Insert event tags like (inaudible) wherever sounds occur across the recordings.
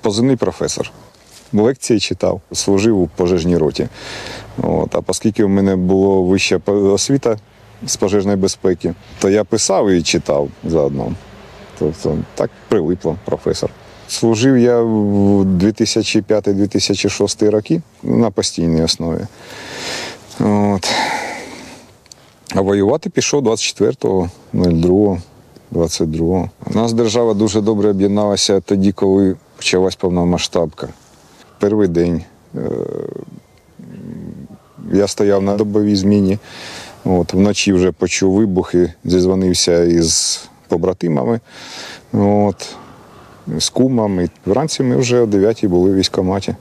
Позивний професор. Лекції читав, служив у пожежній роті. От. А оскільки в мене була вища освіта з пожежної безпеки, то я писав і читав заодно. Тобто так прилипло професор. Служив я в 2005-2006 роки на постійній основі. От. А воювати пішов 24.02.22. У нас держава дуже добре об'єдналася тоді, коли почалась повномасштабка. Перший день е, я стояв на добовій зміні. От, вночі вже почув вибухи, зізвонився із побратимами, от, з кумами. Вранці ми вже о 9 були в військкоматі.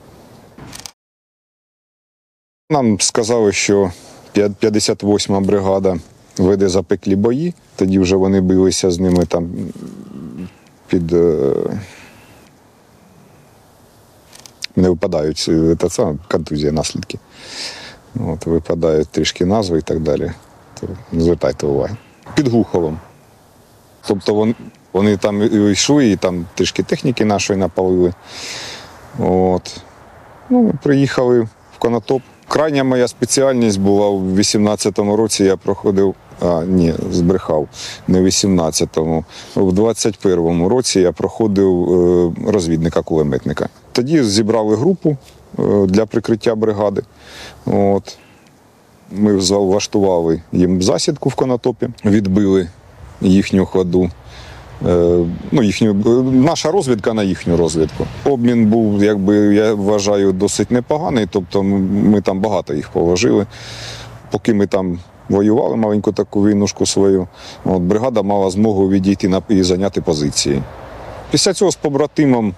Нам сказали, що 58-ма бригада веде запеклі бої. Тоді вже вони билися з ними там під. Не випадають е, та саме контузія, наслідки. От, випадають трішки назви і так далі. То не звертайте уваги. Під Гуховом. Тобто вони, вони там йшли, і там трішки техніки нашої напалили. От. Ну, ми приїхали в Конотоп. Крайня моя спеціальність була в 18-му році. Я проходив. А, ні, збрехав, не в 18-му. В 21-му році я проходив е, розвідника-кулеметника. Тоді зібрали групу е, для прикриття бригади. От. Ми влаштували їм засідку в Конотопі, відбили їхню ходу. Е, ну, їхню, е, наша розвідка на їхню розвідку. Обмін був, якби я вважаю, досить непоганий. Тобто ми там багато їх положили. Поки ми там воювали маленьку таку війнушку свою, от, бригада мала змогу відійти на, і зайняти позиції. Після цього з побратимом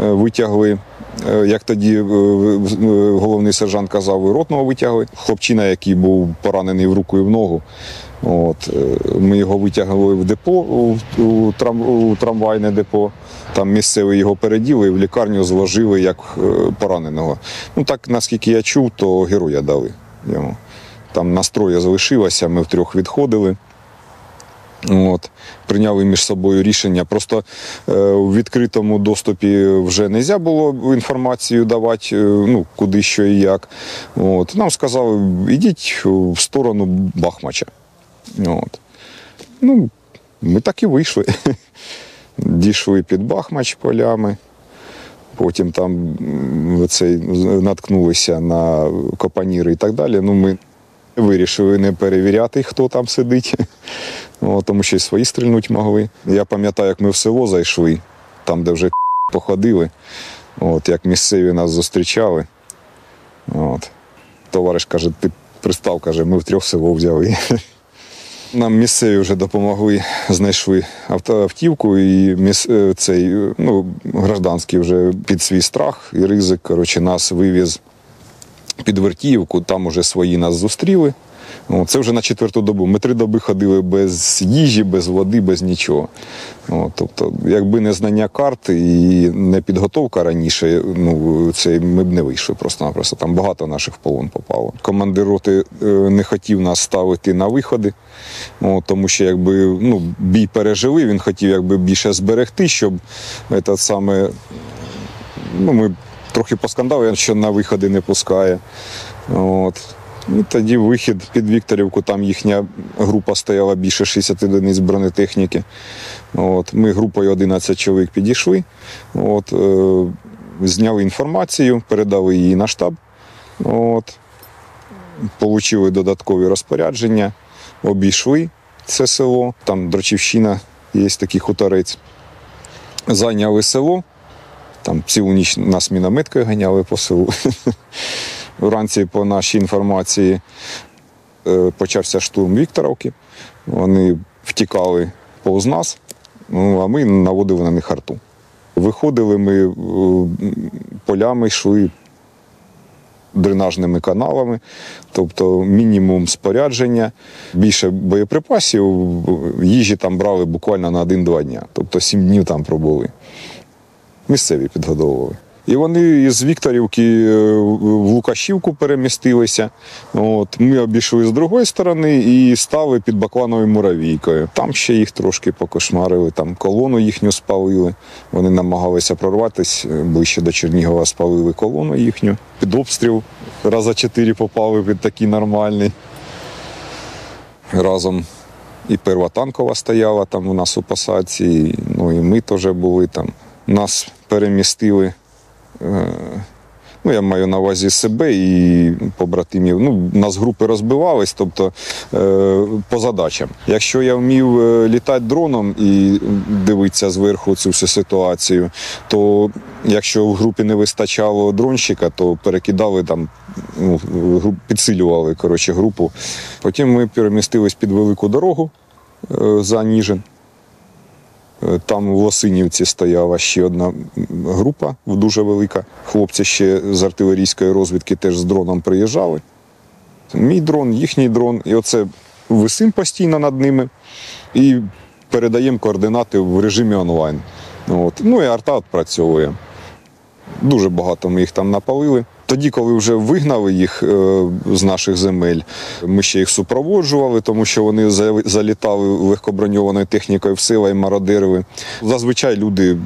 витягли, е, як тоді е, е, головний сержант казав, ротного витягли. Хлопчина, який був поранений в руку і в ногу. От, е, ми його витягли в депо, у, трам, у трамвайне депо. Там місцеві його переділи і в лікарню зложили як е, пораненого. Ну так, наскільки я чув, то героя дали йому. Там настроє залишилося, ми втрьох відходили. От, прийняли між собою рішення. Просто е, у відкритому доступі вже не можна було інформацію давати, е, ну, куди що і як. От, нам сказали, ідіть в сторону Бахмача. От. Ну, ми так і вийшли. (laughs) Дійшли під Бахмач полями. Потім там м, наткнулися на копаніри і так далі. Ну, ми вирішили не перевіряти, хто там сидить, (laughs) тому що й свої стрільнуть могли. Я пам'ятаю, як ми в село зайшли, там, де вже (laughs) походили, от, як місцеві нас зустрічали. От. Товариш каже, ти пристав, каже, ми втрьох село взяли. (laughs) Нам місцеві вже допомогли, знайшли авто- автівку, і міс... е, цей ну, гражданський вже під свій страх і ризик. Коротше, нас вивіз під Вертіївку, там уже свої нас зустріли. О, Це вже на четверту добу. Ми три доби ходили без їжі, без води, без нічого. О, тобто, якби не знання карт і не підготовка раніше, ну це ми б не вийшли просто-напросто. Там багато наших полон попало. Командир роти е, не хотів нас ставити на виходи, о, тому що якби ну, бій пережили, він хотів якби більше зберегти, щоб це саме ну, ми трохи поскандали, що на виходи не пускає. От. І тоді вихід під Вікторівку, там їхня група стояла більше 60 одиниць бронетехніки. От. Ми групою 11 чоловік підійшли, от, е, зняли інформацію, передали її на штаб. От. Получили додаткові розпорядження, обійшли це село, там Дрочівщина, є такий хуторець. Зайняли село, там цілу ніч нас мінометкою ганяли по селу. (laughs) Вранці, по нашій інформації, е, почався штурм Вікторовки. Вони втікали повз нас, ну, а ми наводили на них арту. Виходили ми е, полями, йшли дренажними каналами, тобто мінімум спорядження, більше боєприпасів, їжі там брали буквально на один-два дня, тобто сім днів там пробули. Місцеві підгодовували. І вони з Вікторівки е, в Лукашівку перемістилися. От, ми обійшли з другої сторони і стали під Баклановою муравійкою. Там ще їх трошки покошмарили, там колону їхню спалили. Вони намагалися прорватися е, ближче до Чернігова, спалили колону їхню. Під обстріл раза чотири попали під такий нормальний. Разом і перва танкова стояла там у нас у посадці, ну і ми теж були там. Нас перемістили. Е, ну, я маю на увазі себе і побратимів. Ну, нас групи розбивались, тобто е, по задачам. Якщо я вмів е, літати дроном і дивитися зверху цю всю ситуацію, то якщо в групі не вистачало дронщика, то перекидали там, ну, підсилювали коротше, групу. Потім ми перемістились під велику дорогу за Ніжин. Е, Там в Лосинівці стояла ще одна група дуже велика. Хлопці ще з артилерійської розвідки теж з дроном приїжджали. Мій дрон, їхній дрон, і оце висим постійно над ними і передаємо координати в режимі онлайн. От. Ну і арта відпрацьовує. Дуже багато ми їх там напалили. Тоді, коли вже вигнали їх е, з наших земель, ми ще їх супроводжували, тому що вони залітали легкоброньованою технікою в сила і мародерили. Зазвичай люди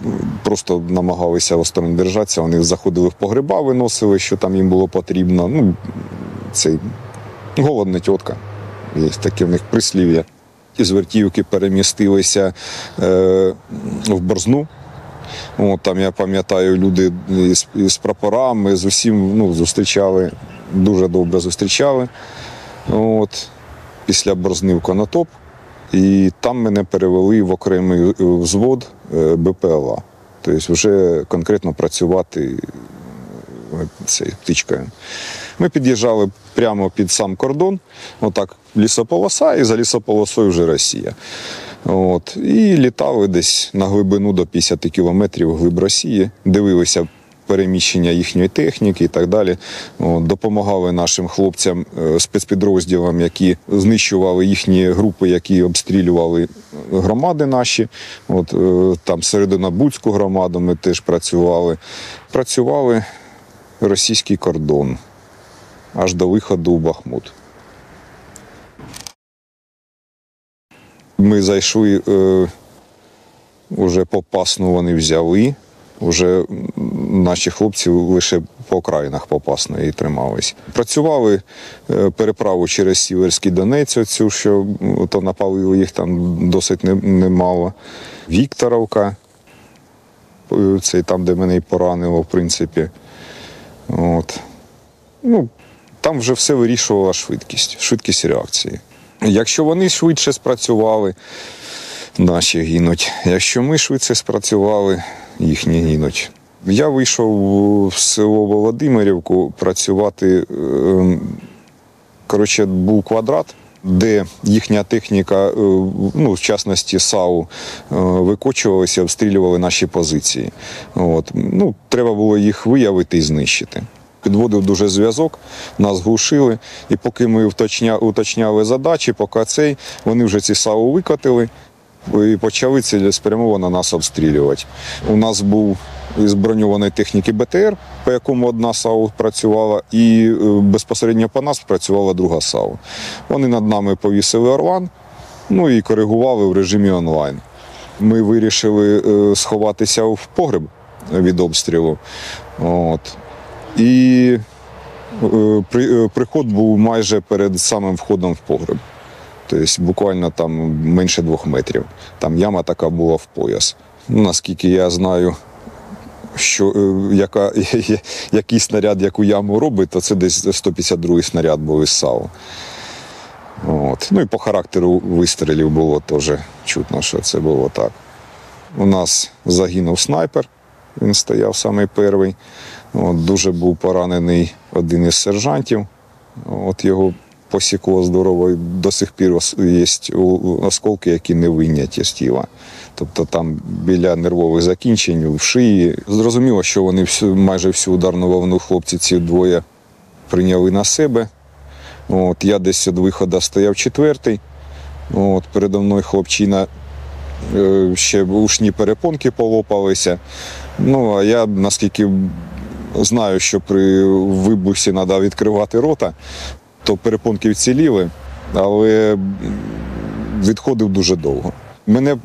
просто намагалися осторонь держатися. Вони заходили в погреба, виносили, що там їм було потрібно. Ну, цей голодна тітка. Є таке в них прислів'я. Із вертівки перемістилися е, в Борзну. От, там я пам'ятаю, люди із, із прапорами, з усім ну, зустрічали, дуже добре зустрічали. От, після Борзни в Конотоп. І там мене перевели в окремий е, взвод е, БПЛА. Тобто вже конкретно працювати е, цією птичкою. Ми під'їжджали прямо під сам кордон, отак лісополоса, і за лісополосою вже Росія. От, і літали десь на глибину до 50 кілометрів глиб Росії, дивилися переміщення їхньої техніки і так далі. От, допомагали нашим хлопцям, е, спецпідрозділам, які знищували їхні групи, які обстрілювали громади наші. От, е, там Серединобудську громаду ми теж працювали. Працювали російський кордон аж до виходу у Бахмут. Ми зайшли, е, вже попасну вони взяли. Уже м, наші хлопці лише по окраїнах попасної тримались. Працювали е, переправу через Сіверський Донець, оцю, що то напалили їх там досить не- немало. Вікторовка, е, це там, де мене і поранило, в принципі. От. Ну, там вже все вирішувала швидкість, швидкість реакції. Якщо вони швидше спрацювали, наші гинуть. Якщо ми швидше спрацювали, їхні гинуть. Я вийшов в село Володимирівку працювати. е, Коротше, був квадрат, де їхня техніка, е, ну, в частності САУ, е, викочувалися, обстрілювали наші позиції. От. Ну, треба було їх виявити і знищити. Підводив дуже зв'язок, нас глушили. І поки ми уточня, уточняли задачі, поки цей, вони вже ці САУ викотили і почали цілеспрямовано нас обстрілювати. У нас був із броньованої техніки БТР, по якому одна САУ працювала, і е, безпосередньо по нас працювала друга САУ. Вони над нами повісили орлан, ну і коригували в режимі онлайн. Ми вирішили е, сховатися в погреб від обстрілу. От. І е, е, приход був майже перед самим входом в погреб. Тобто буквально там менше двох метрів. Там яма така була в пояс. Ну, наскільки я знаю, що е, яка, (laughs) який снаряд яку яму робить, то це десь 152-й снаряд був із САУ. От. Ну і по характеру вистрілів було теж чутно, що це було так. У нас загинув снайпер, він стояв самий перший. От, дуже був поранений один із сержантів. От його посікло здорово. До сих пір є осколки, які не вийняті з тіла. Тобто там біля нервових закінчень, в шиї. Зрозуміло, що вони всю, майже всю ударну волну хлопці ці двоє прийняли на себе. От, я десь від виходу стояв четвертий. От, передо мною хлопчина е, ще ушні перепонки полопалися. Ну, а я наскільки знаю, що при вибухі треба відкривати рота, то перепонки вціліли, але відходив дуже довго. Мене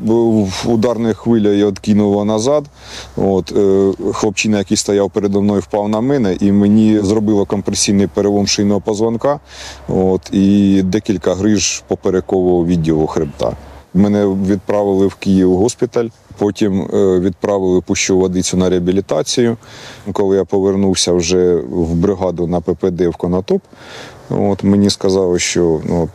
ударною хвилею відкинуло назад. От, е, хлопчина, який стояв передо мною, впав на мене, і мені зробило компресійний перелом шийного позвонка от, і декілька гриж поперекового відділу хребта. Мене відправили в Київ госпіталь, потім е, відправили пущу водицю на реабілітацію. Коли я повернувся вже в бригаду на ППД в Конотоп, от, мені сказали, що ну,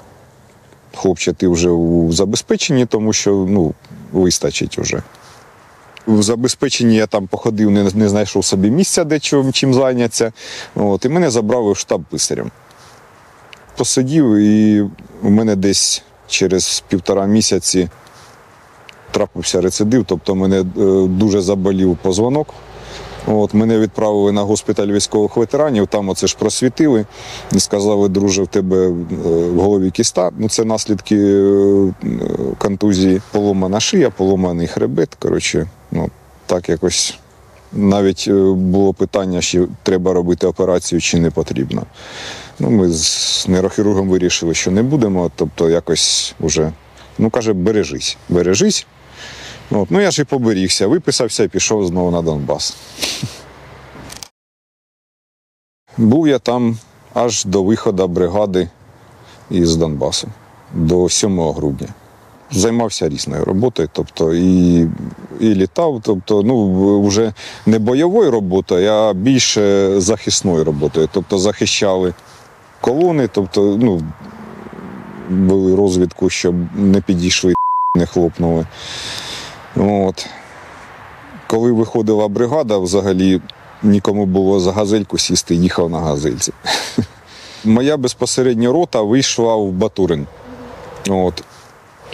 хлопче, ти вже у забезпеченні, тому що ну, вистачить вже. В забезпеченні я там походив, не, не знайшов собі місця, де чим, чим зайнятися. От, і мене забрали в штаб писарем. Посидів, і у мене десь через півтора місяці трапився рецидив, тобто мене е, дуже заболів позвонок. От, мене відправили на госпіталь військових ветеранів, там оце ж просвітили і сказали, друже, в тебе е, в голові кіста. Ну, це наслідки е, контузії, поломана шия, поломаний хребет. Коротше, ну, так якось навіть було питання, чи треба робити операцію, чи не потрібно. Ну, ми з нейрохірургом вирішили, що не будемо, тобто якось вже, ну каже, бережись, бережись. От, ну я ж і поберігся, виписався і пішов знову на Донбас. Був я там аж до виходу бригади із Донбасу, до 7 грудня. Займався різною роботою, тобто і, і літав, тобто, ну, вже не бойовою роботою, а більше захисною роботою. Тобто захищали колони, тобто, ну, вели розвідку, щоб не підійшли, (laughs) не хлопнули. От. Коли виходила бригада, взагалі нікому було за газельку сісти, їхав на газельці. (laughs) Моя безпосередня рота вийшла в Батурин. От.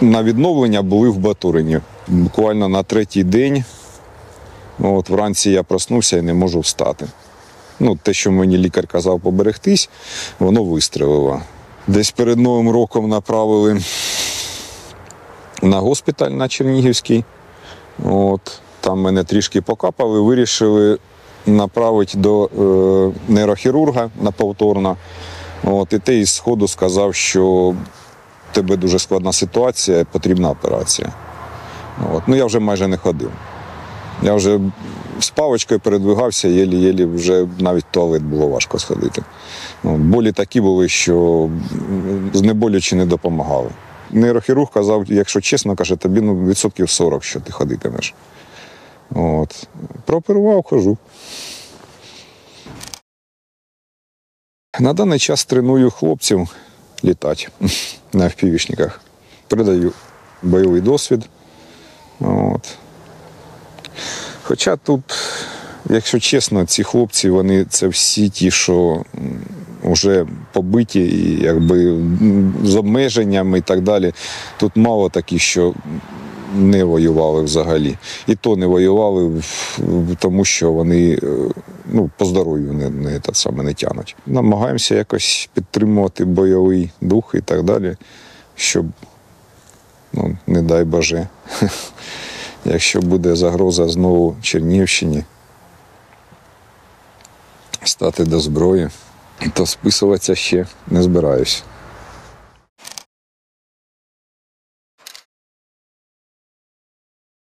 На відновлення були в Батурині. Буквально на третій день. От, вранці я проснувся і не можу встати. Ну, те, що мені лікар казав поберегтись, воно вистрелило. Десь перед Новим роком направили на госпіталь на Чернігівський. От, там мене трішки покапали, вирішили направити до е, нейрохірурга на повторно. От, і той із сходу сказав, що в тебе дуже складна ситуація, потрібна операція. От. Ну, я вже майже не ходив. Я вже з павочкою передвигався, єлі-єлі вже навіть туалет було важко сходити. Ну, болі такі були, що знеболючі не допомагали. Нейрохірург казав, якщо чесно, каже, тобі ну, відсотків 40, що ти ходитимеш. От. Прооперував, хожу. На даний час треную хлопців літати (laughs) на впівішниках. Передаю бойовий досвід. От. Хоча тут, якщо чесно, ці хлопці, вони це всі ті, що вже побиті, і якби з обмеженнями і так далі. Тут мало таких, що не воювали взагалі. І то не воювали, тому що вони ну, по здоров'ю не, не, те саме не тянуть. Намагаємося якось підтримувати бойовий дух і так далі, щоб, ну, не дай Боже, (laughs) якщо буде загроза знову Чернівщині стати до зброї, то списуватися ще не збираюсь.